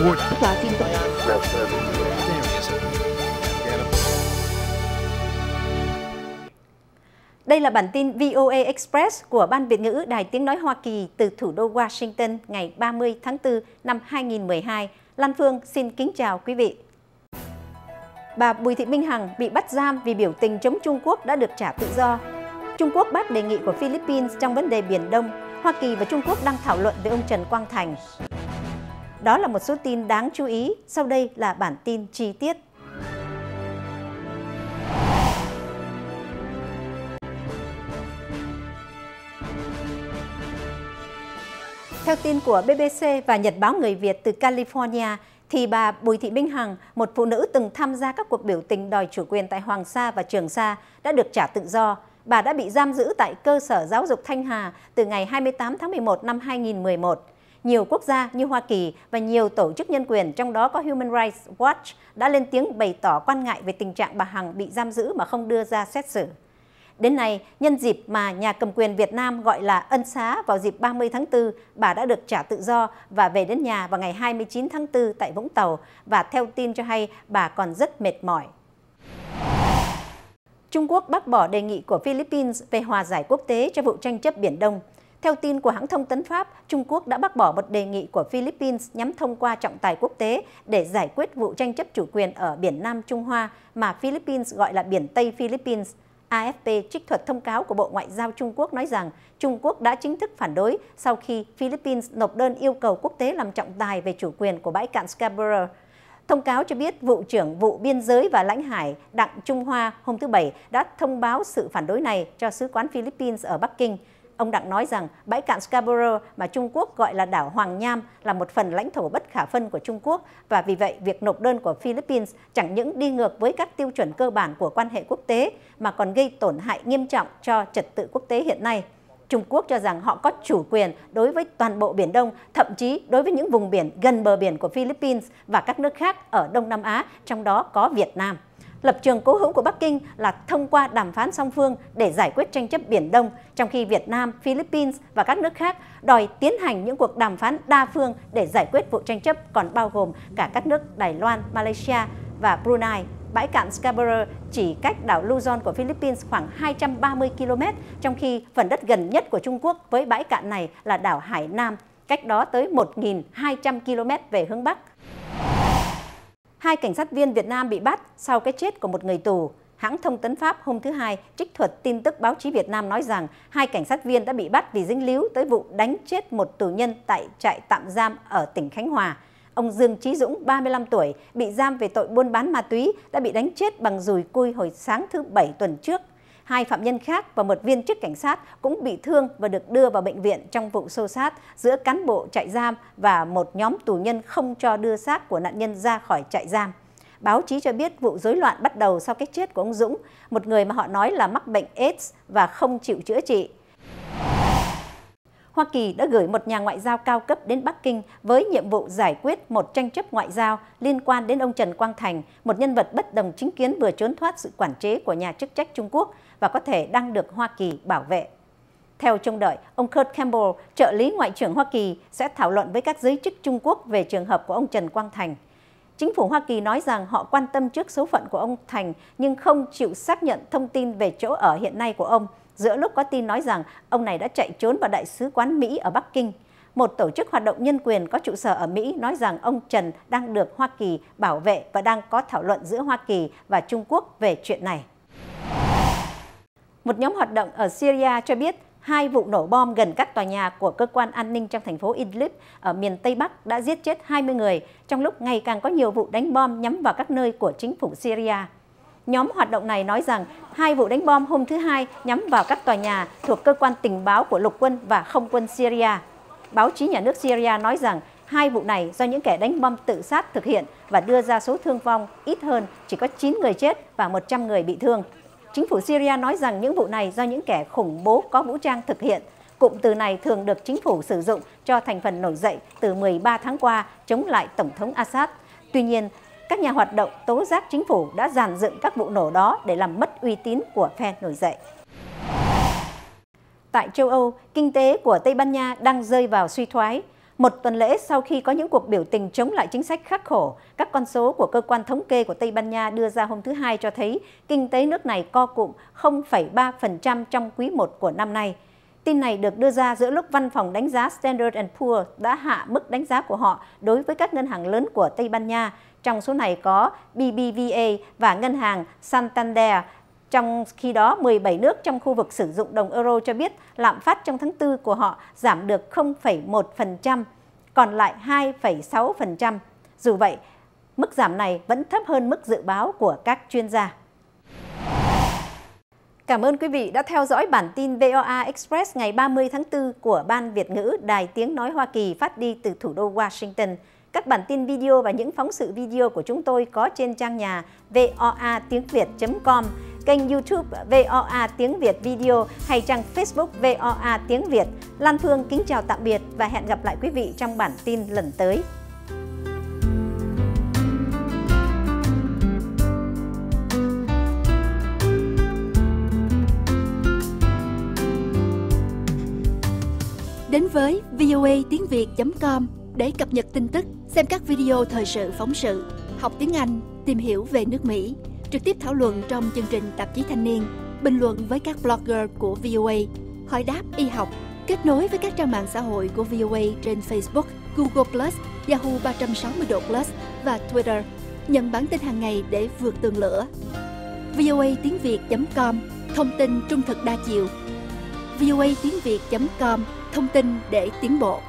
tức Đây là bản tin VOA Express của Ban Việt ngữ Đài Tiếng Nói Hoa Kỳ từ thủ đô Washington ngày 30 tháng 4 năm 2012. Lan Phương xin kính chào quý vị. Bà Bùi Thị Minh Hằng bị bắt giam vì biểu tình chống Trung Quốc đã được trả tự do. Trung Quốc bác đề nghị của Philippines trong vấn đề Biển Đông. Hoa Kỳ và Trung Quốc đang thảo luận về ông Trần Quang Thành. Đó là một số tin đáng chú ý. Sau đây là bản tin chi tiết. Theo tin của BBC và Nhật báo Người Việt từ California, thì bà Bùi Thị Minh Hằng, một phụ nữ từng tham gia các cuộc biểu tình đòi chủ quyền tại Hoàng Sa và Trường Sa, đã được trả tự do. Bà đã bị giam giữ tại cơ sở giáo dục Thanh Hà từ ngày 28 tháng 11 năm 2011. Nhiều quốc gia như Hoa Kỳ và nhiều tổ chức nhân quyền, trong đó có Human Rights Watch, đã lên tiếng bày tỏ quan ngại về tình trạng bà Hằng bị giam giữ mà không đưa ra xét xử. Đến nay, nhân dịp mà nhà cầm quyền Việt Nam gọi là ân xá vào dịp 30 tháng 4, bà đã được trả tự do và về đến nhà vào ngày 29 tháng 4 tại Vũng Tàu và theo tin cho hay bà còn rất mệt mỏi. Trung Quốc bác bỏ đề nghị của Philippines về hòa giải quốc tế cho vụ tranh chấp Biển Đông. Theo tin của hãng thông tấn Pháp, Trung Quốc đã bác bỏ một đề nghị của Philippines nhắm thông qua trọng tài quốc tế để giải quyết vụ tranh chấp chủ quyền ở Biển Nam Trung Hoa mà Philippines gọi là Biển Tây Philippines. AFP trích thuật thông cáo của Bộ Ngoại giao Trung Quốc nói rằng Trung Quốc đã chính thức phản đối sau khi Philippines nộp đơn yêu cầu quốc tế làm trọng tài về chủ quyền của bãi cạn Scarborough. Thông cáo cho biết vụ trưởng vụ biên giới và lãnh hải Đặng Trung Hoa hôm thứ Bảy đã thông báo sự phản đối này cho sứ quán Philippines ở Bắc Kinh. Ông Đặng nói rằng bãi cạn Scarborough mà Trung Quốc gọi là đảo Hoàng Nham là một phần lãnh thổ bất khả phân của Trung Quốc và vì vậy việc nộp đơn của Philippines chẳng những đi ngược với các tiêu chuẩn cơ bản của quan hệ quốc tế mà còn gây tổn hại nghiêm trọng cho trật tự quốc tế hiện nay. Trung Quốc cho rằng họ có chủ quyền đối với toàn bộ Biển Đông, thậm chí đối với những vùng biển gần bờ biển của Philippines và các nước khác ở Đông Nam Á, trong đó có Việt Nam. Lập trường cố hữu của Bắc Kinh là thông qua đàm phán song phương để giải quyết tranh chấp Biển Đông, trong khi Việt Nam, Philippines và các nước khác đòi tiến hành những cuộc đàm phán đa phương để giải quyết vụ tranh chấp còn bao gồm cả các nước Đài Loan, Malaysia và Brunei. Bãi cạn Scarborough chỉ cách đảo Luzon của Philippines khoảng 230 km, trong khi phần đất gần nhất của Trung Quốc với bãi cạn này là đảo Hải Nam, cách đó tới 1.200 km về hướng Bắc. Hai cảnh sát viên Việt Nam bị bắt sau cái chết của một người tù. Hãng thông tấn Pháp hôm thứ Hai trích thuật tin tức báo chí Việt Nam nói rằng hai cảnh sát viên đã bị bắt vì dính líu tới vụ đánh chết một tù nhân tại trại tạm giam ở tỉnh Khánh Hòa. Ông Dương Trí Dũng, 35 tuổi, bị giam về tội buôn bán ma túy, đã bị đánh chết bằng dùi cui hồi sáng thứ Bảy tuần trước. Hai phạm nhân khác và một viên chức cảnh sát cũng bị thương và được đưa vào bệnh viện trong vụ xô xát giữa cán bộ trại giam và một nhóm tù nhân không cho đưa xác của nạn nhân ra khỏi trại giam. Báo chí cho biết vụ rối loạn bắt đầu sau cái chết của ông Dũng, một người mà họ nói là mắc bệnh AIDS và không chịu chữa trị. Hoa Kỳ đã gửi một nhà ngoại giao cao cấp đến Bắc Kinh với nhiệm vụ giải quyết một tranh chấp ngoại giao liên quan đến ông Trần Quang Thành, một nhân vật bất đồng chính kiến vừa trốn thoát sự quản chế của nhà chức trách Trung Quốc và có thể đang được Hoa Kỳ bảo vệ. Theo trông đợi, ông Kurt Campbell, trợ lý Ngoại trưởng Hoa Kỳ, sẽ thảo luận với các giới chức Trung Quốc về trường hợp của ông Trần Quang Thành. Chính phủ Hoa Kỳ nói rằng họ quan tâm trước số phận của ông Thành nhưng không chịu xác nhận thông tin về chỗ ở hiện nay của ông, giữa lúc có tin nói rằng ông này đã chạy trốn vào Đại sứ quán Mỹ ở Bắc Kinh. Một tổ chức hoạt động nhân quyền có trụ sở ở Mỹ nói rằng ông Trần đang được Hoa Kỳ bảo vệ và đang có thảo luận giữa Hoa Kỳ và Trung Quốc về chuyện này. Một nhóm hoạt động ở Syria cho biết hai vụ nổ bom gần các tòa nhà của cơ quan an ninh trong thành phố Idlib ở miền Tây Bắc đã giết chết 20 người, trong lúc ngày càng có nhiều vụ đánh bom nhắm vào các nơi của chính phủ Syria. Nhóm hoạt động này nói rằng hai vụ đánh bom hôm thứ Hai nhắm vào các tòa nhà thuộc cơ quan tình báo của lục quân và không quân Syria. Báo chí nhà nước Syria nói rằng hai vụ này do những kẻ đánh bom tự sát thực hiện và đưa ra số thương vong ít hơn, chỉ có 9 người chết và 100 người bị thương. Chính phủ Syria nói rằng những vụ này do những kẻ khủng bố có vũ trang thực hiện. Cụm từ này thường được chính phủ sử dụng cho thành phần nổi dậy từ 13 tháng qua chống lại Tổng thống Assad. Tuy nhiên, các nhà hoạt động tố giác chính phủ đã giàn dựng các vụ nổ đó để làm mất uy tín của phe nổi dậy. Tại châu Âu, kinh tế của Tây Ban Nha đang rơi vào suy thoái. Một tuần lễ sau khi có những cuộc biểu tình chống lại chính sách khắc khổ, các con số của cơ quan thống kê của Tây Ban Nha đưa ra hôm thứ Hai cho thấy kinh tế nước này co cụm 0,3% trong quý 1 của năm nay. Tin này được đưa ra giữa lúc văn phòng đánh giá Standard Poor's đã hạ mức đánh giá của họ đối với các ngân hàng lớn của Tây Ban Nha. Trong số này có BBVA và ngân hàng Santander. Trong khi đó, 17 nước trong khu vực sử dụng đồng euro cho biết lạm phát trong tháng 4 của họ giảm được 0,1%, còn lại 2,6%. Dù vậy, mức giảm này vẫn thấp hơn mức dự báo của các chuyên gia. Cảm ơn quý vị đã theo dõi bản tin VOA Express ngày 30 tháng 4 của Ban Việt ngữ Đài Tiếng Nói Hoa Kỳ phát đi từ thủ đô Washington. Các bản tin video và những phóng sự video của chúng tôi có trên trang nhà voa tiếng việt.com, kênh YouTube VOA tiếng Việt video hay trang Facebook VOA tiếng Việt. Lan Phương kính chào tạm biệt và hẹn gặp lại quý vị trong bản tin lần tới. Đến với voa tiếng việt.com để cập nhật tin tức, xem các video thời sự phóng sự, học tiếng Anh, tìm hiểu về nước Mỹ, trực tiếp thảo luận trong chương trình tạp chí thanh niên, bình luận với các blogger của VOA, hỏi đáp y học, kết nối với các trang mạng xã hội của VOA trên Facebook, Google Plus, Yahoo 360 độ Plus và Twitter. Nhận bản tin hàng ngày để vượt tường lửa. VOA tiếng Việt.com Thông tin trung thực đa chiều. VOA tiếng Việt.com Thông tin để tiến bộ.